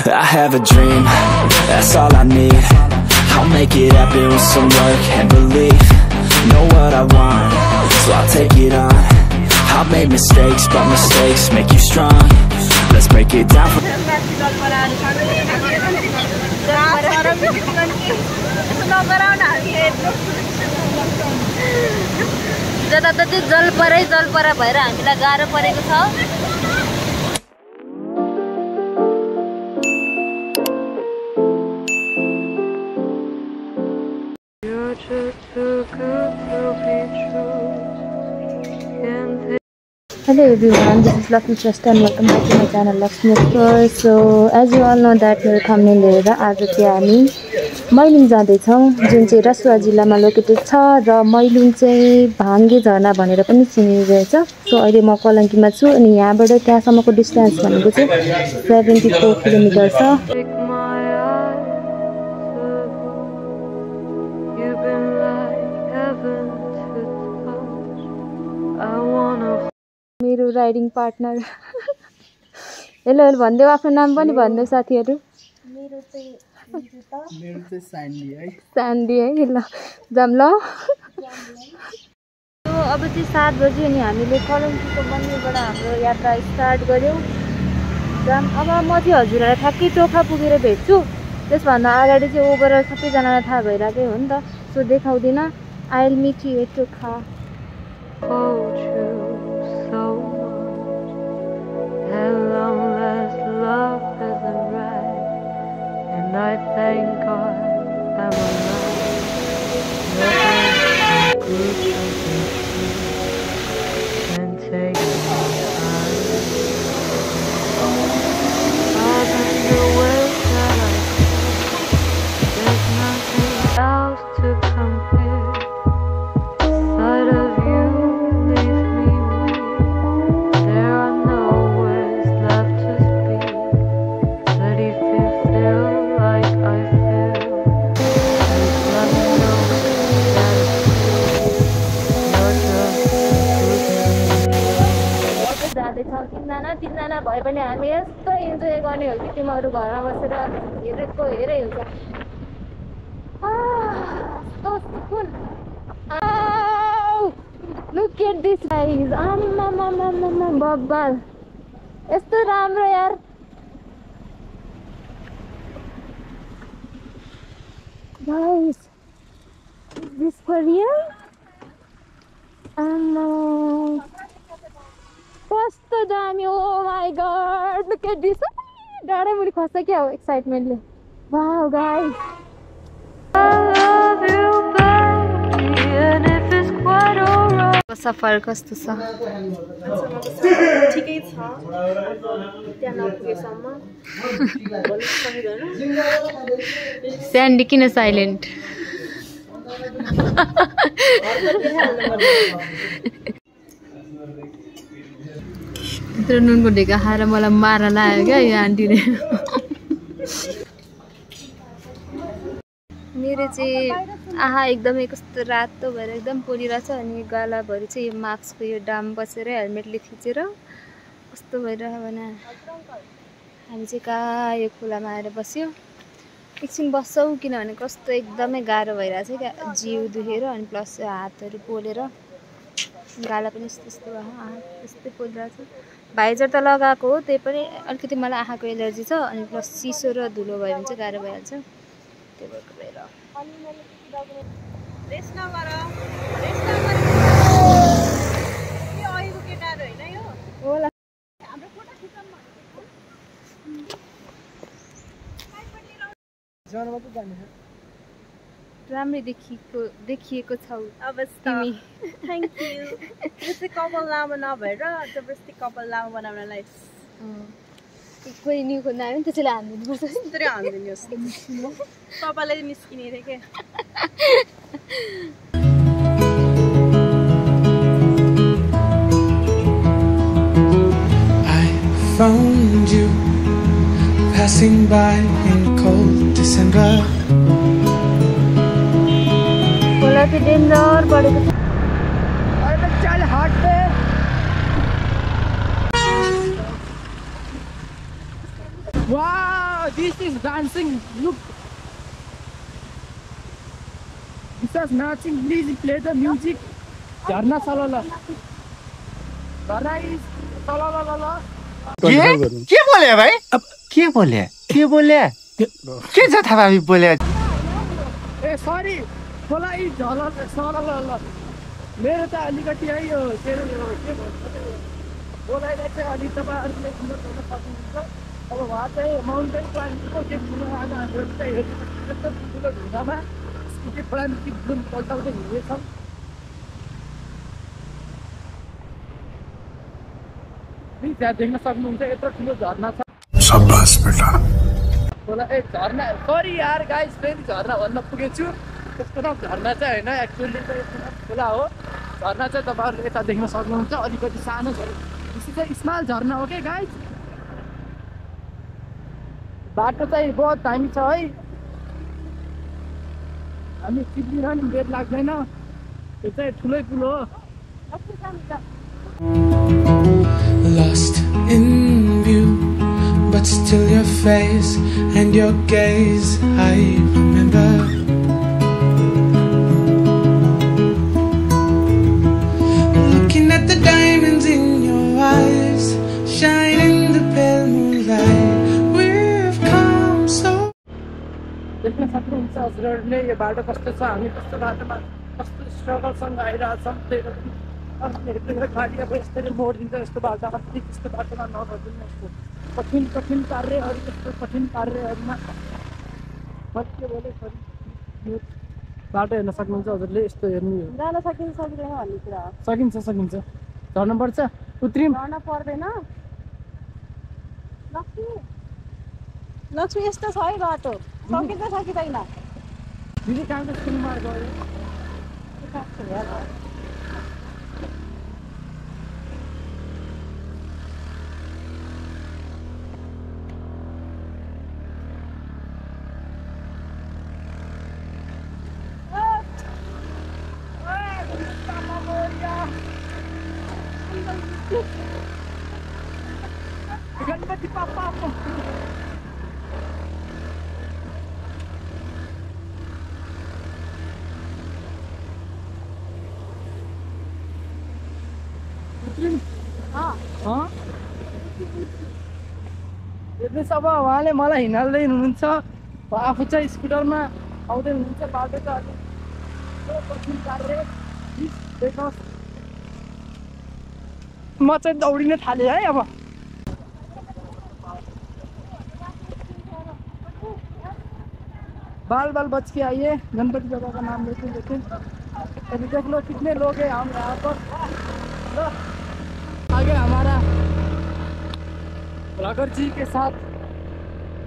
I have a dream, that's all I need I'll make it happen with some work and belief Know what I want, so I'll take it on I've made mistakes, but mistakes make you strong Let's break it down for जताततै जलपरै जलपरा भएर हामीलाई गाह्रो परेको छ Hello everyone, this is Lakshmi Trust and welcome back to my channel Lakshmi Explore. So as you all know that मेरो thumbnail हेरेर आज चाहिँ हामी मैलुङ जाँदैछौँ जुन चाहिँ रसुवा जिल्लामा लोकेटेड छ र मैलुङ चाहिँ भाङ्गे झरना भनेर पनि चिनिरहेछ सो अहिले म कलङ्कीमा छु अनि यहाँबाट त्यहाँसम्मको डिस्टेन्स भनेको चाहिँ सेभेन्टी फोर किलोमिटर छ। राइडिङ पार्टनर हेलो हेलो भनिदेऊ आफ्नो नाम पनि भनिदेऊ साथीहरू मेरो चाहिँ सान्डी है ल जाऊँ ल अब चाहिँ सात बजी अनि हामीले कलङ्कीको मन्दिरबाट हाम्रो यात्रा स्टार्ट गऱ्यौँ। जाम अब म चाहिँ हजुरहरूलाई ठ्याक्कै टोखा पुगेर भेट्छु। त्यसभन्दा अगाडि चाहिँ ओभरअल सबैजनालाई थाहा भइरहेकै हो नि त। सो देखाउँदिनँ। I will meet you I thank God that we're not. Nothing तिनजना भए पनि हामी यस्तो इन्जोय गर्ने हो कि तिमीहरू घरमा बसेर हेरेको हेरै हुन्छ। सुकुन लुक एट दिस बब्बाल। यस्तो राम्रो यार। रियल आम्मा कस्तो दामी ओ my God look at this डाँडै मुनि खस्छ क्या हो एक्साइटमेन्टले wow guys I love you, baby, and if it's quite alright. सफर कस्तो छ ठिकै छ त्यहाँ नपुगेसम्म स्यान्डी किन साइलेन्ट यत्रो नुनको ढेका खाएर मलाई मार लाग्यो क्या यो आन्टीले मेरो चाहिँ आहा एकदमै कस्तो रातो भएर एकदम पोलिरहेछ अनि गालाभरि चाहिँ यो मास्कको यो डाम बसेर हेलमेटले थिचेर कस्तो भइरह्यो भने। हामी चाहिँ कहाँ यो खोलामा आएर बस्यो। एकछिन बस्छौँ किनभने कस्तो एकदमै गाह्रो भइरहेछ क्या। जिउ दुखेर अनि प्लस हातहरू पोलेर। गाला पनि यस्तो यस्तो भयो हात यस्तै पोलिरहेछ भाइजर त लगाएको हो त्यही पनि अलिकति मलाई आँखाको एलर्जी छ अनि प्लस चिसो र धुलो भयो भने चाहिँ गाह्रो भइहाल्छ। त्यो भएको भएर। नगर रेस्ट नगर राम्रै देखिएको देखिएको छौ। थ्याङ्क यू कपाल लामो नभएर जबरजस्ती कपाल लामो बनाउनलाई। कोही न्यु खोज्नु आयो भने त्यसैले हानिदिनुपर्छ। यस्तरी हालिदिनुहोस् कपालै निस्किने अरे क्या I found you passing by in cold December. खोला चाहिँ डेन्जर बढेको छ वाह this is dancing. Look. This is dancing. Please play the music. झर्ना सलल झर्ना इज सलल के के बोले भाइ के बोले के बोले के जथाभावी बोले ए सरी मलाई झल सलल मेरो त अलिकति है यो के यो भन्छ बोलाइलाई चाहिँ अलिक तपाईँहरूले गर्न सक्नुहुन्छ अब उहाँ चाहिँ माउन्टेन क्लाइम्बिङको के ठुलो आज हाम्रो चाहिँ हेर्नु ठुलो ढुङ्गामा स्कुटी क्लाइम्बिङ जुन पल्टाउँदै हिँडेछौँ त्यहाँ देख्न सक्नुहुन्छ यत्रो ठुलो झर्ना छ। खोला ए झर्ना सरी यार गाइस फेरि झर्ना भन्न पुगेछु। नाम झर्ना चाहिँ होइन यसको नाम खोला हो झर्ना चाहिँ तपाईँहरूले यता देख्न सक्नुहुन्छ अलिकति सानो झर्ना बेसी चाहिँ स्मल झर्ना हो क्या गाइस बाटो चाहिँ बहुत दामी छ है हामी सिक्दिन नि बेड लाग्दैन त्यो चाहिँ ठुलै पुल हो Lost in view, but still your face and your gaze I remember. हजुरहरूले यो बाटो कस्तो छ हामी कस्तो बाटोमा कस्तो स्ट्रगलसँग आइरहेछौँ त्यही भएर अब यसरी मोडिदिन्छ यस्तो बाटो अस्ति त्यस्तो बाटोमा नभइदिनु यस्तो कठिन कठिन कार्यहरू यस्तो कठिन कार्यहरूमा के बोले यो बाटो हेर्न सक्नुहुन्छ हजुरले यस्तो हेर्नु। जान सकिन्छ सक्दैन भन्ने कुरा सकिन्छ सकिन्छ। झर्नुपर्छ उत्रिम। झर्न पर्दैन। लक्ष्मी। लक्ष्मी यस्तो छ है बाटो। सकिन्छ सकिँदैन। दिदी कहाँको स्कुलमा गयो गणपति अब उहाँले मलाई हिँडाल्दै हुनुहुन्छ। आफू चाहिँ स्कुटरमा आउँदै बाटो त अलिक म चाहिँ दौडिन थालेँ अब। बाल बाल बच के आइए गणपति बाबा का नाम लेते लेते अभी देख लो कितने लोग हैं हम यहाँ पर आगे हमारा ब्लॉगर जी के साथ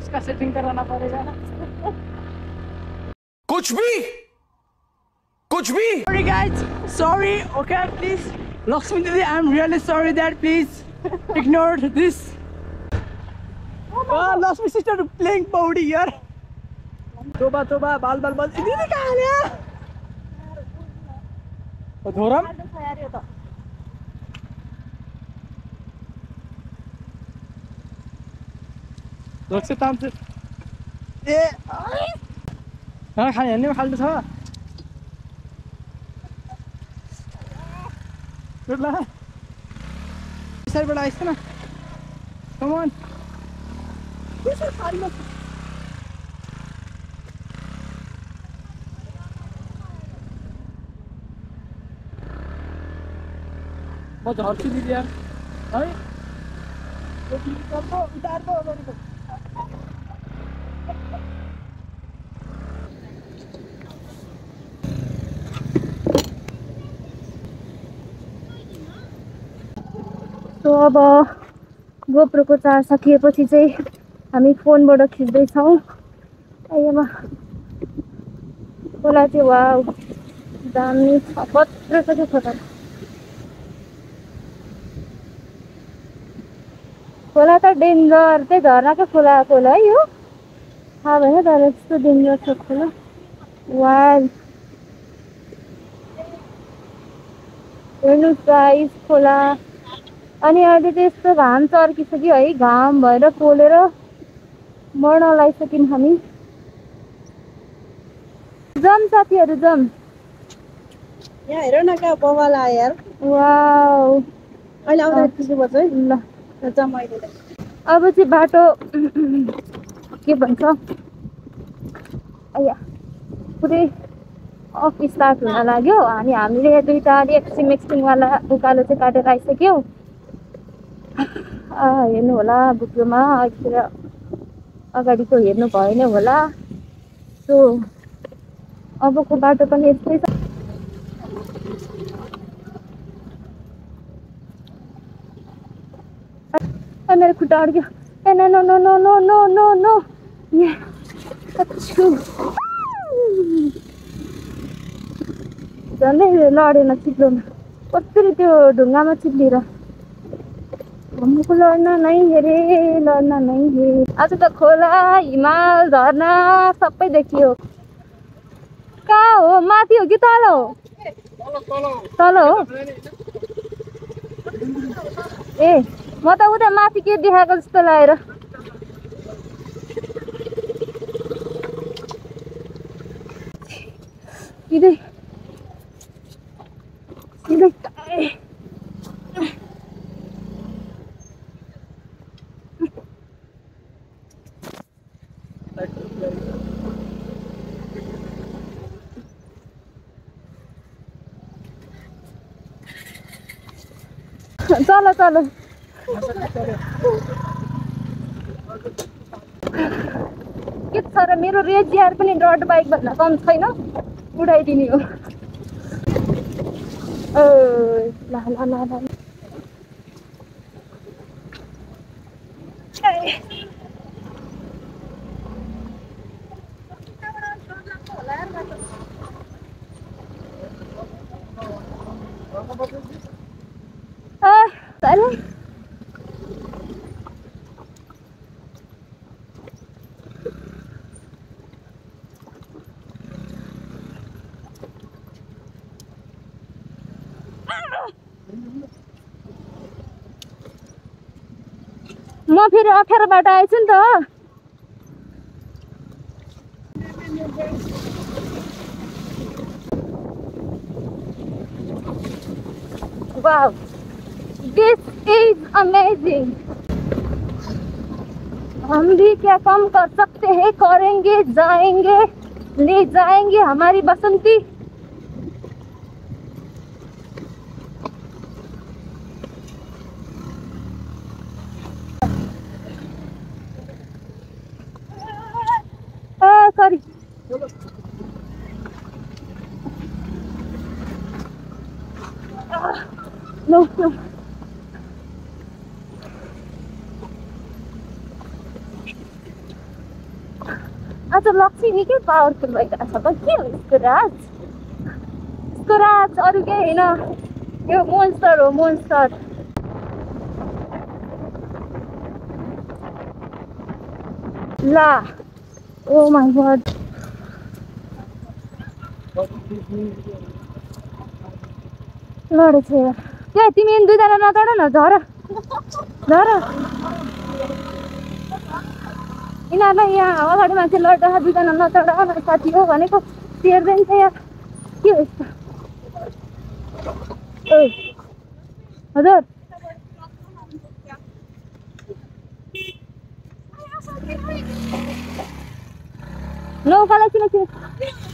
उसका सेटिंग कराना पड़ेगा ना कुछ भी कुछ भी sorry guys sorry okay please Lakshmi दीदी I am really sorry that please ignore this Ah, lost my sister playing powder here. तोबा तोबा बाल बाल बाल दीदी कहाँ गया? धोरम? लक्ष्य चाहिँ ए खाना हेर्ने खाल्टो छ. साइडबाट आइस् न कमान म झर्छु दिदी यार है गर्दो उतार्दो अगाडिको सो अब गोप्रोको चार्ज सकिएपछि चाहिँ हामी फोनबाट खिच्दैछौँ। अब खोला चाहिँ वा दामी छ कत्रो छ त्यो खोला खोला त डेन्जर त्यही झर्नाकै खोला खोला है यो। थाहा भएन तर यस्तो डेन्जर छ खोला। वा हेर्नुहोस् गाइस खोला। अनि अहिले चाहिँ यस्तो घाम चर्किसक्यो है घाम भएर पोलेर मर्न लगाइसक्यौँ हामी। जाम साथीहरू जाम। यहाँ हेर न कहाँ बवाल आयो यार। वाउ। अहिले आउँदा ठिकै पर्छ है। ल। ल जाउँ अहिले अब चाहिँ बाटो के भन्छ? अया पुरै अफ स्टार्ट हुन लाग्यो। अनि हामीले दुइटा एक्सिम एक्सिमवाला उकालो चाहिँ काटेर आइसक्यौँ। हेर्नु होला बुक्रोमा अघितिर अगाडिको हेर्नु भएन होला सो अबको बाटो पनि यस्तै छ मेरो खुट्टा अड्क्यो ए no no no no no no no no झन्डै लडेन चिप्लोमा कसरी त्यो ढुङ्गामा चिप्लेर नै हेरे लड्न नै हे आज त खोला हिमाल झरना सबै देखियो कहाँ हो माथि हो कि तल हो तल हो ए म त उता माथि के देखाएको जस्तो लागेर ए, चल चल के छ र मेरो रेजियर पनि रोड बाइक भन्दा कम छैन। उडाइदिने हो। ला ला ला ला। फेरि अप्ठ्यारो बाटो आएछु नि त। Wow, this is amazing. हम भी क्या कम कर सकते हैं? करेंगे जाएँगे ले जाएँगे हमारी बसंती। लक्ष्मी निकै पावरफुल भइरहेको छ त के हो यसको राज यसको राज अरू केही होइन यो मोन्स्टर हो मोन्स्टर ला ओ माई गड लडेछ ए तिमी दुईजना नचढ न झर झर यिनीहरूलाई यहाँ अगाडि मान्छे लड्दा नचढ साथी हो यहाँ के किन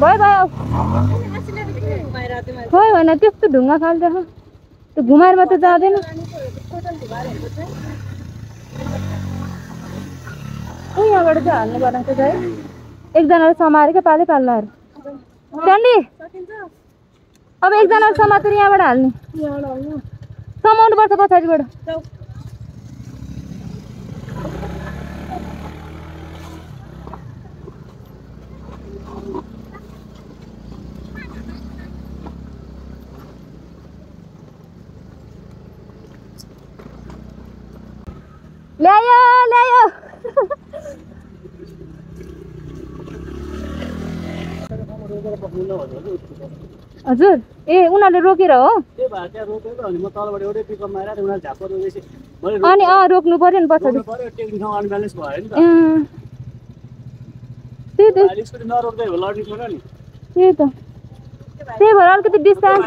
भयो भयो खोइ होइन त्यस्तो ढुङ्गा खाल्छ त्यो घुमाएर मात्रै जाँदैन ए यहाँबाट चाहिँ हाल्नु चाहिँ है एकजनाले समाएर क्या पालै पाल्लाहरू अब एकजनाले समातेर यहाँबाट हाल्ने। समाउनु पर्छ पछाडिबाट ल्यायो ल्यायो। हजुर। ए उनीहरूले रोकेर हो? अनि अँ रोक्नु नि पछाडि। पऱ्यो नि अँ, त्यही त। त्यही त। त्यही भएर अलिकति डिस्टेन्स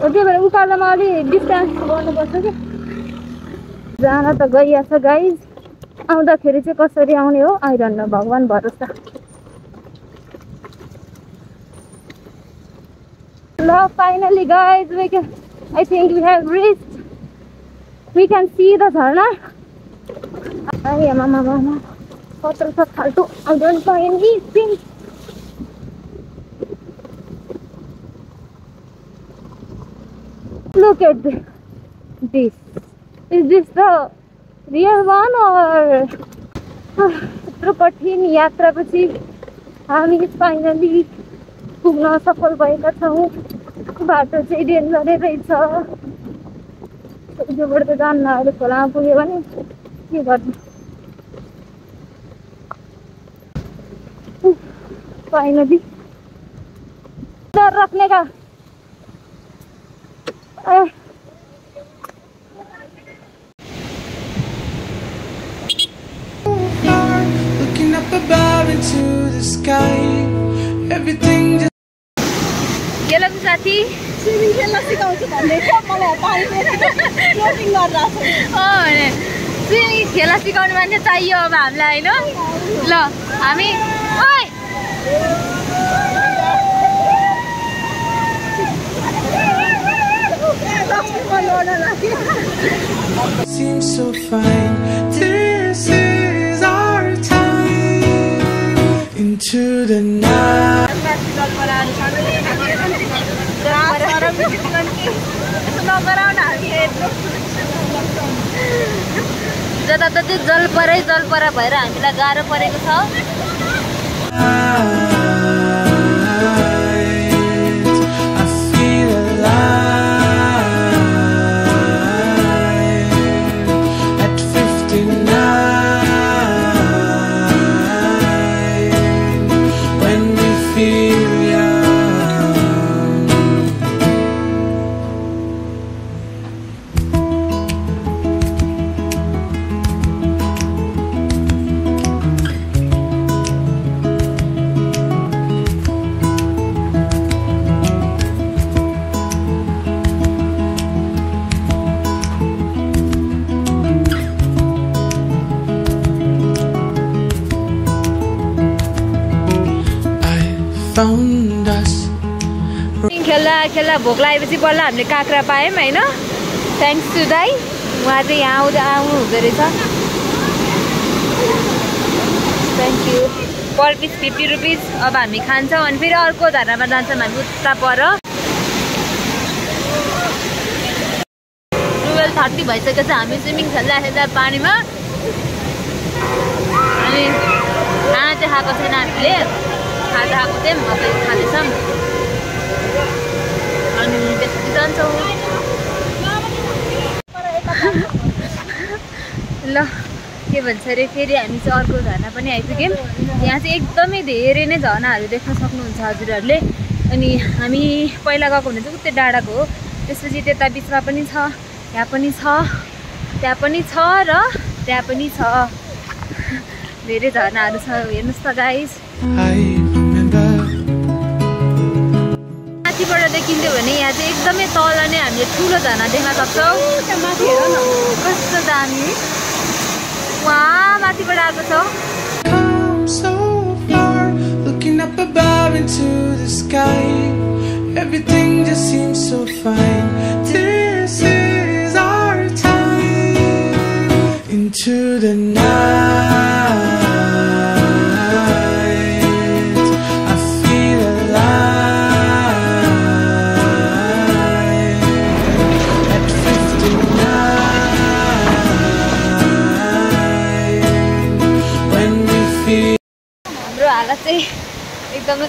त्यही भएर उकालोमा अलि डिस्टेन्स गर्नुपर्छ कि? जान त गइहाल्छ गाइज आउँदाखेरि चाहिँ कसरी आउने हो? आइरहन्न भगवान् भरोसा। ल finally guys we can I think we have reach we can see the झर्ना आई मामा मामा कत्रो छ फाल्टु I don't find anything Look at thi- this. Is this the one or यत्रो कठिन यात्रापछि हामी फाइनली पुग्न सफल भएका छौँ बाटो चाहिँ डेन्जरै रहेछ जोबाट त जान्न अहिले खोलामा पुग्यो भने के गर्नु फाइनली डर राख्ने का। स्विमिङ खेल्न सिकाउँछु भन्दै थियो मलाई पानी गरेर भने स्विमिङ खेला सिकाउने मान्छे चाहियो अब हामीलाई होइन ल हामी seems so fine. This is into the night. जताततै जल परै जल परा भएर हामीलाई गाह्रो परेको छ found us. खेल्दा खेल्दा भोक लागेपछि बल्ल हामीले काँक्रा पायौँ होइन? थ्याङ्क्स टु दाई उहाँ चाहिँ यहाँ आउँदा आउनु हुँदो रहेछ। Thank you per piece fifty rupees अब हामी खान्छौँ अनि फेरि अर्को झरनामा जान्छौँ हामी उता पर। टुवेल्भ थर्टी भइसकेको हामी स्विमिङ खेल्दा खेल्दा पानीमा। अनि खाना चाहिँ खाएको छैन हामीले। खाजा खाएको थियौँ अब खाँदैछौँ अनि त्यसपछि जान्छौँ ल के भन्छ अरे फेरि हामी चाहिँ अर्को झरना पनि आइपुग्यौँ यहाँ चाहिँ एकदमै धेरै नै झरनाहरू देख्न सक्नुहुन्छ हजुरहरूले अनि हामी पहिला गएको चाहिँ उतै डाँडाको। हो त्यसपछि त्यता बिचमा पनि छ त्यहाँ पनि छ त्यहाँ पनि छ र त्यहाँ पनि छ। धेरै झरनाहरू छ हेर्नुहोस् त गाइस माथिबाट देखिन्थ्यो भने यहाँ चाहिँ एकदमै तल नै हामीले ठुलो झरना देख्न सक्छौँ कस्तो दामी वहाँ माथिबाट आएको छ up above into the sky. Everything just seems so fine. This is our time into the night.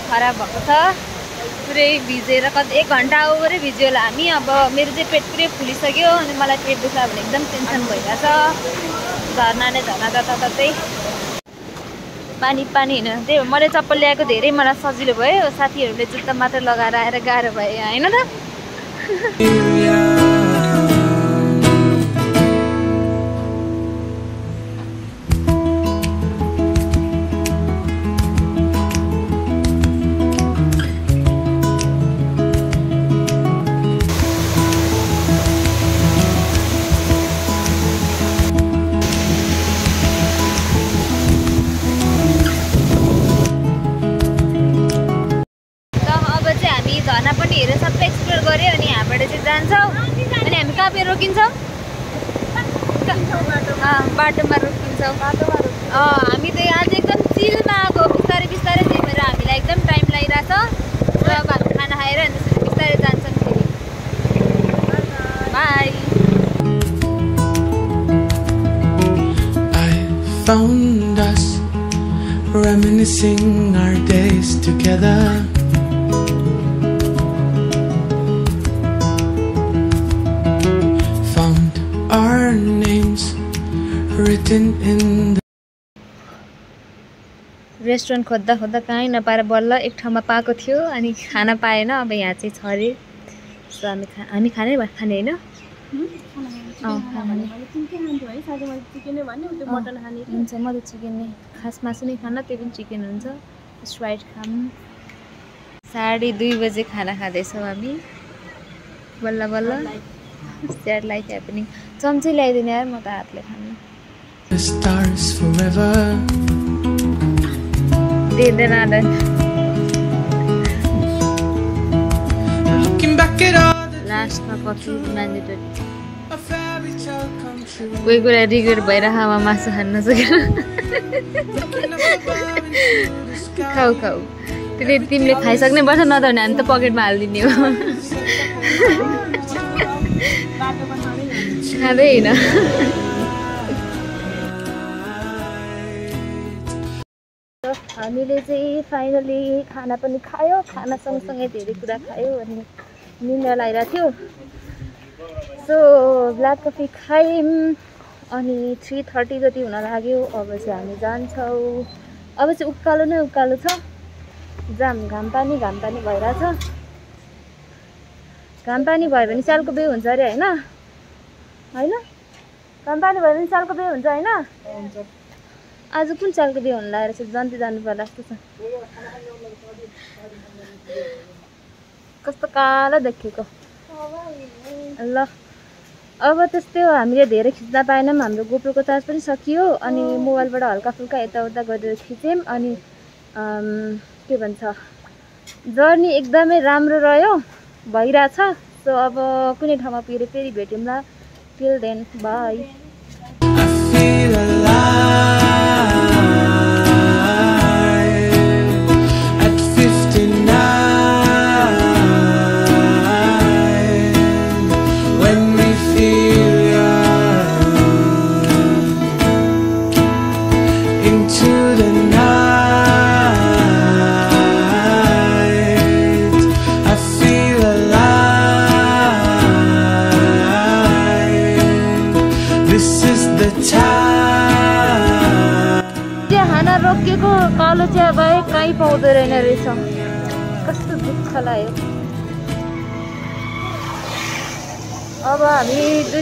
खराब भएको छ। पुरै भिजेर कति एक घन्टा ओभरै भिज्यो होला। हामी अब मेरो चाहिँ पेट पुरै फुलिसक्यो अनि मलाई पेट दुख्यो भने एकदम टेन्सन भइरहेछ। झर्ना नै झर्ना जताततै पानी पानी होइन त्यही भएर मैले चप्पल ल्याएको धेरै मलाई सजिलो भयो। साथीहरूले जुत्ता मात्र लगाएर आएर गाह्रो भयो होइन त? reminiscing our days together. Found our names written in the restaurant खोज्दा खोज्दा कहीँ नपाएर बल्ल एक ठाउँमा पाएको थियो अनि खाना पाएन अब यहाँ चाहिँ छ अरे सो हामी खा हामी खाने भए खाने होइन। हुन्छ म त चिकन नै खास मासु नै खान त्यो पनि चिकन हुन्छ। स्प्राइट खाम साढे दुई बजे खाना खाँदैछौँ हामी। बल्ल बल्ल। स्याड लाइफ ह्यापनिङ चम्ची ल्याइदिने यार म त हातले खानु. दिँदैन लास्टमा कफी म्यान्डेटरी कोही कुरा रिग्रेट भइरहेको आमा मासु खान नसकेर. खाऊ खाऊ। त्यसले तिमीले खाइसक्नै पर्छ नत्र भने हामी त पकेटमा हालिदिने हो। खाँदै होइन हामीले चाहिँ फाइनली खाना पनि खायो खाना सँगसँगै धेरै कुरा खायो अनि निन्द्रा लगाइरहेको थियो। सो ब्ल्याक कफी खायौँ अनि थ्री थर्टी जति हुन लाग्यो अब चाहिँ हामी जान्छौँ। अब चाहिँ उकालो नै उकालो छ। जाम घाम पानी घाम पानी भइरहेछ घाम पानी भयो भने सालको बिउ हुन्छ अरे होइन? होइन? घाम पानी भयो भने सालको बिउ हुन्छ होइन? आज कुन सालको बिहे हुनु लागेको छ? जन्ती जानु पर्ला जस्तो छ। कस्तो कालो देखेको ल। अब त्यस्तै हो हामीले धेरै खिच्न पाएनौँ हाम्रो गोप्रोको चार्ज पनि सकियो अनि मोबाइलबाट हल्का फुल्का यताउता गरेर खिच्यौँ अनि के भन्छ जर्नी एकदमै राम्रो रह्यो भइरहेछ। सो अब कुनै ठाउँमा पुगेर फेरि भेटौँला। टिल देन बाई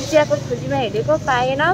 चियाको खोजीमा हिँडेको पाएनौँ।